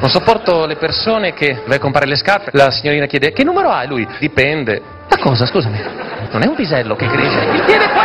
Non sopporto le persone che vai a comprare le scarpe, la signorina chiede che numero hai lui? Dipende. Ma cosa, scusami? Non è un pisello che cresce, il piede!